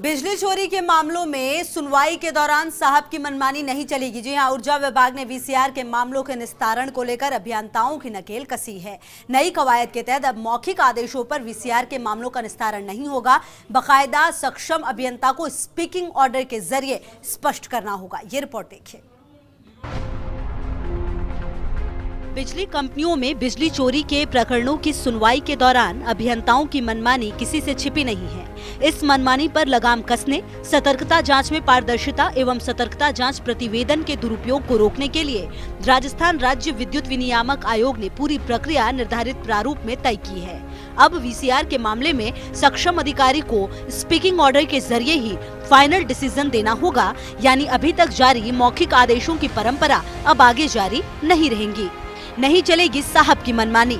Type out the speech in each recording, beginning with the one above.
बिजली चोरी के मामलों में सुनवाई के दौरान साहब की मनमानी नहीं चलेगी। जी हाँ, ऊर्जा विभाग ने वीसीआर के मामलों के निस्तारण को लेकर अभियंताओं की नकेल कसी है। नई कवायद के तहत अब मौखिक आदेशों पर वीसीआर के मामलों का निस्तारण नहीं होगा। बकायदा सक्षम अभियंता को स्पीकिंग ऑर्डर के ज़रिए स्पष्ट करना होगा। ये रिपोर्ट देखिए। बिजली कंपनियों में बिजली चोरी के प्रकरणों की सुनवाई के दौरान अभियंताओं की मनमानी किसी से छिपी नहीं है। इस मनमानी पर लगाम कसने, सतर्कता जाँच में पारदर्शिता एवं सतर्कता जाँच प्रतिवेदन के दुरुपयोग को रोकने के लिए राजस्थान राज्य विद्युत विनियामक आयोग ने पूरी प्रक्रिया निर्धारित प्रारूप में तय की है। अब वीसीआर के मामले में सक्षम अधिकारी को स्पीकिंग ऑर्डर के ज़रिए ही फाइनल डिसीज़न देना होगा, यानी अभी तक जारी मौखिक आदेशों की परंपरा अब आगे जारी नहीं रहेंगी। नहीं चलेगी साहब की मनमानी।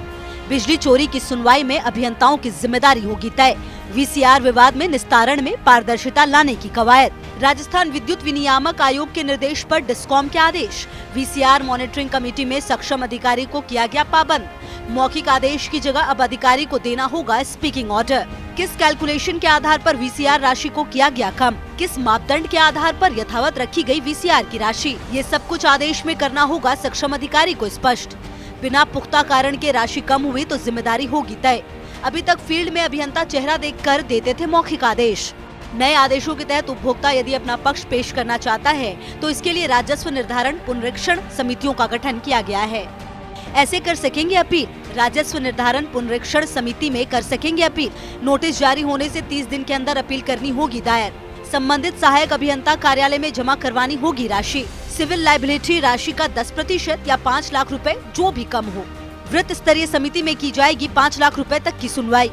बिजली चोरी की सुनवाई में अभियंताओं की ज़िम्मेदारी होगी तय। वीसीआर विवाद में निस्तारण में पारदर्शिता लाने की कवायद। राजस्थान विद्युत विनियामक आयोग के निर्देश पर डिस्कॉम के आदेश। वीसीआर मॉनिटरिंग कमेटी में सक्षम अधिकारी को किया गया पाबंद। मौखिक आदेश की जगह अब अधिकारी को देना होगा स्पीकिंग ऑर्डर किस कैलकुलेशन के आधार पर वीसीआर राशि को किया गया कम? किस मापदंड के आधार पर यथावत रखी गई वीसीआर की राशि? ये सब कुछ आदेश में करना होगा, सक्षम अधिकारी को स्पष्ट। बिना पुख्ता कारण के राशि कम हुई तो ज़िम्मेदारी होगी तय। अभी तक फ़ील्ड में अभियंता चेहरा देखकर देते थे मौखिक आदेश। नए आदेशों के तहत उपभोक्ता यदि अपना पक्ष पेश करना चाहता है तो इसके लिए राजस्व निर्धारण पुनरीक्षण समितियों का गठन किया गया है। ऐसे कर सकेंगे अपील? राजस्व निर्धारण पुनरीक्षण समिति में कर सकेंगे अपील? नोटिस जारी होने से 30 दिन के अंदर अपील करनी होगी दायर। संबंधित सहायक अभियंता कार्यालय में जमा करवानी होगी राशि। सिविल लाइबिलिटी राशि का 10 प्रतिशत या 5 लाख रुपए, जो भी कम हो। वृत्त स्तरीय समिति में की जाएगी 5 लाख रुपए तक की सुनवाई।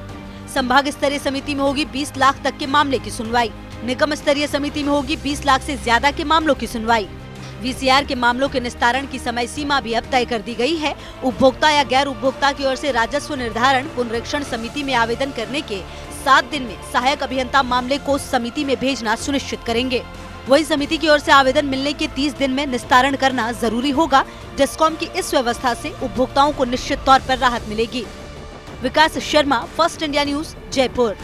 संभाग स्तरीय समिति में होगी 20 लाख तक के मामले की सुनवाई। निगम स्तरीय समिति में होगी 20 लाख से ज़्यादा के मामलों की सुनवाई। वीसीआर के मामलों के निस्तारण की समय सीमा भी अब तय कर दी गई है। उपभोक्ता या गैर उपभोक्ता की ओर से राजस्व निर्धारण, पुनरीक्षण समिति में आवेदन करने के सात दिन में सहायक अभियंता मामले को समिति में भेजना सुनिश्चित करेंगे। वही समिति की ओर से आवेदन मिलने के 30 दिन में निस्तारण करना ज़रूरी होगा। डिस्कॉम की इस व्यवस्था से उपभोक्ताओं को निश्चित तौर पर राहत मिलेगी। Vikas Sharma, First India News, Jaipur.